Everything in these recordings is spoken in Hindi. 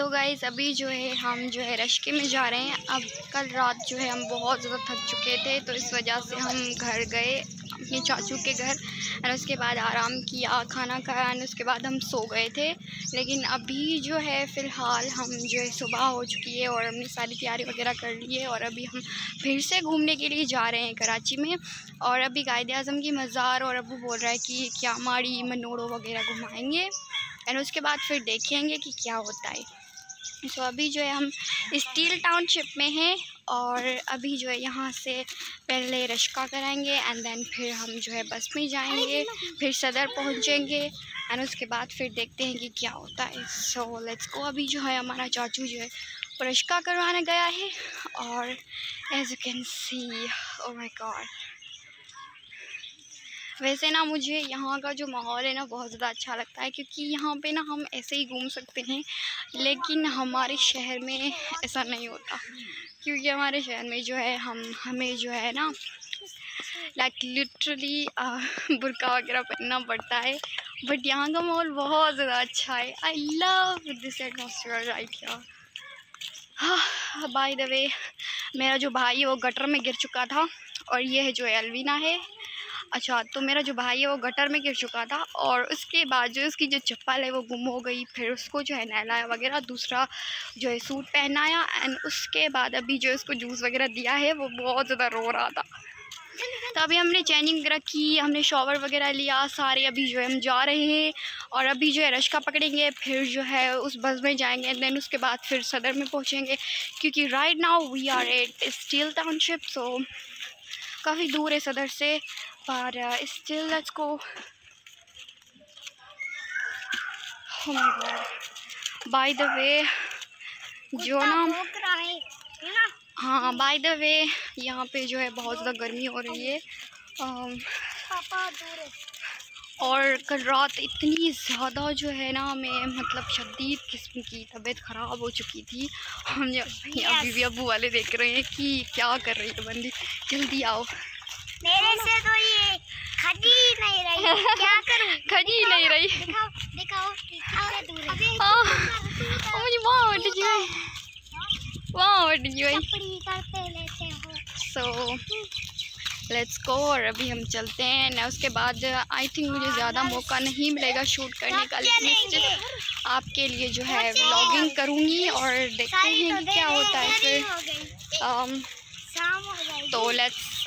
तो गाइज़ अभी जो है हम जो है रश्के में जा रहे हैं। अब कल रात जो है हम बहुत ज़्यादा थक चुके थे तो इस वजह से हम घर गए, अपने चाचू के घर। और उसके बाद आराम किया, खाना खाया और उसके बाद हम सो गए थे। लेकिन अभी जो है, फ़िलहाल हम जो है सुबह हो चुकी है और हमने सारी तैयारी वगैरह कर ली है और अभी हम फिर से घूमने के लिए जा रहे हैं कराची में। और अभी कायद अज़म की मज़ार और अबू बोल रहा है कि क्या माड़ी मनोड़ो वगैरह घुमाएँगे। एंड उसके बाद फिर देखेंगे कि क्या होता है। सो अभी जो है हम स्टील टाउनशिप में हैं और अभी जो है यहाँ से पहले रश्का कराएँगे एंड देन फिर हम जो है बस में जाएँगे, फिर सदर पहुँचेंगे एंड उसके बाद फिर देखते हैं कि क्या होता है। सो लेट्स को अभी जो है हमारा चाचू जो है रश्का करवाने गया है और as you can see oh my God वैसे ना मुझे यहाँ का जो माहौल है ना बहुत ज़्यादा अच्छा लगता है, क्योंकि यहाँ पे ना हम ऐसे ही घूम सकते हैं, लेकिन हमारे शहर में ऐसा नहीं होता। क्योंकि हमारे शहर में जो है, हम, हमें जो है ना लाइक लिटरली बुरका वगैरह पहनना पड़ता है। बट यहाँ का माहौल बहुत ज़्यादा अच्छा है। I love this atmosphere right हाँ बाय द वे मेरा जो भाई है, वो गटर में गिर चुका था, और ये है जो एलवीना है। अच्छा तो मेरा जो भाई है वो गटर में गिर चुका था और उसके बाद जो उसकी जो चप्पल है वो गुम हो गई, फिर उसको जो है नहलाया वगैरह, दूसरा जो है सूट पहनाया एंड उसके बाद अभी जो उसको जूस वगैरह दिया है, वो बहुत ज़्यादा रो रहा था। तो अभी हमने चैनिंग वगैरह की, हमने शॉवर वगैरह लिया, सारे अभी जो है हम जा रहे हैं और अभी जो है रश्का पकड़ेंगे, फिर जो है उस बस में जाएँगे एंड देन उसके बाद फिर सदर में पहुँचेंगे क्योंकि right now we are at steel township so काफ़ी दूर है सदर से। पर still let's go by the way जो ना हाँ बाय द वे यहाँ पे जो है बहुत ज़्यादा गर्मी हो रही है। Um, और कल रात इतनी ज़्यादा जो है ना मैं मतलब शदीद किस्म की तबीयत ख़राब हो चुकी थी। हम अभी भी अबू वाले देख रहे हैं कि क्या कर रही है बंदी। जल्दी आओ। मेरे से तो ये खजी नहीं रही। क्या करूँ? खजी नहीं रही। दिखाओ दिखाओ दिखाओ। दूर है। हाँ। मुझे वहाँ उठ गई। वहाँ उठ गई। हो। सो लेट्स गो और अभी हम चलते हैं। ना उसके बाद आई थिंक मुझे ज़्यादा मौका नहीं मिलेगा शूट करने का। लेकिन स्टिल आपके लिए जो है व्लॉगिंग करूँगी और देखते हैं क्या होता है फिर। um, हो तो लेट्स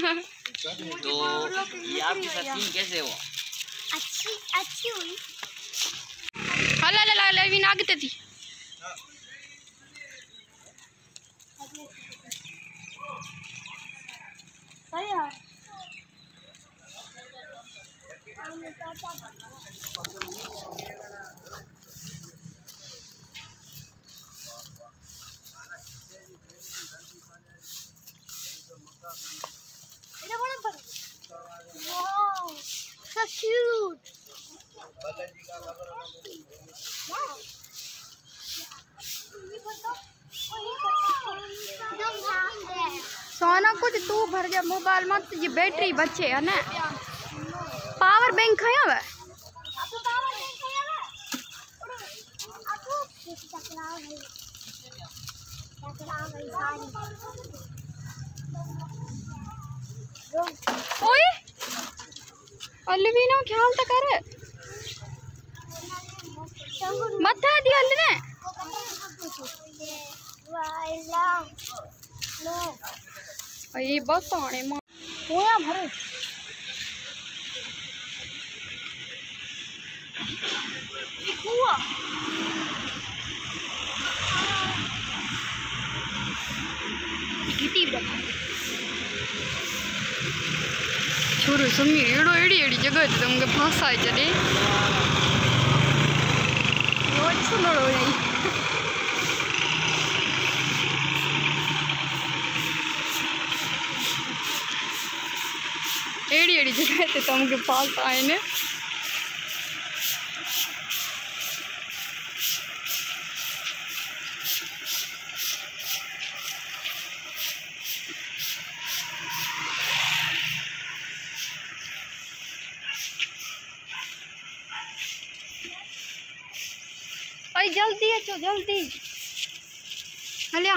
तो ये आपके साथ कैसे हुआ? अच्छी अच्छी हुई। हला ला ला लेविन आगते थी सही है। Wow, सोना कुछ तू भर जा, मोबाइल मत, ये बैटरी बचे है ना। पावर बैंक है? अब ओए, अलवीना ख्याल तो कर मत दी अल्ले ने ये बस आने माँ होया भरे हुआ छोरो समी एड़ो एड़ी एड़ी जगह थी तुमके फांस चले रोज सुनो नहीं एड़ी जगह थे तुमके पास आए ने। जल्दी अचो जल्दी। हलिया।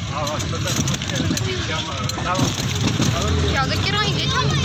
हा हा सदर क्या तो किराएँगे चमके